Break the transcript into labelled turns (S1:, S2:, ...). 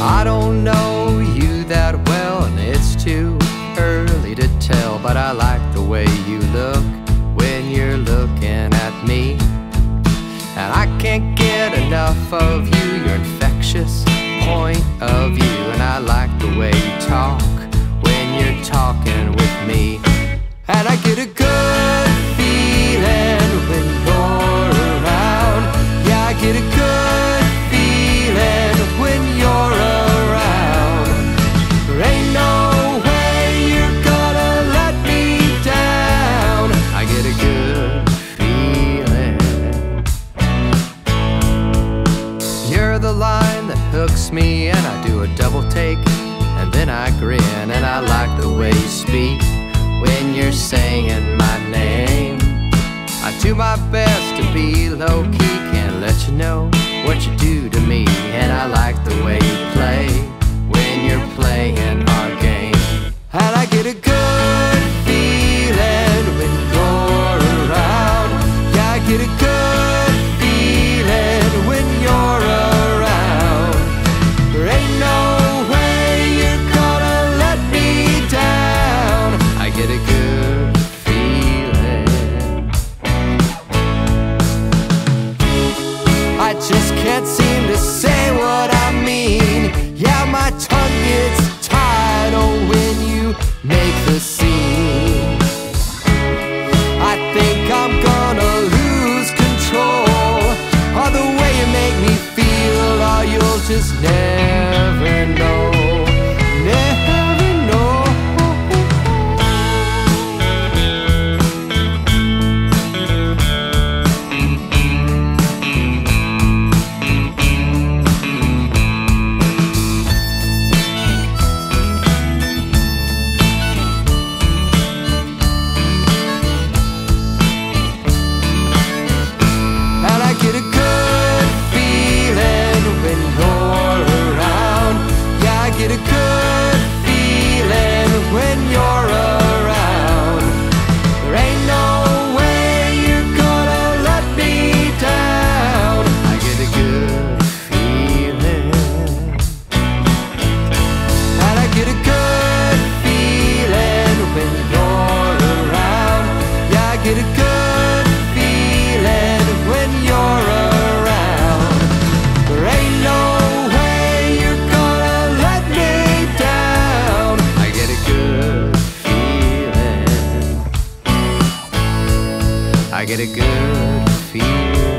S1: I don't know you that well, and it's too early to tell, but I like the way you look when you're looking at me. And I can't get enough of you, your infectious point of view. me, and I do a double take, and then I grin, and I like the way you speak when you're saying my name. I do my best to be low key, can't let you know what you do to me, and I like the way just can't seem to say what Get a good feel.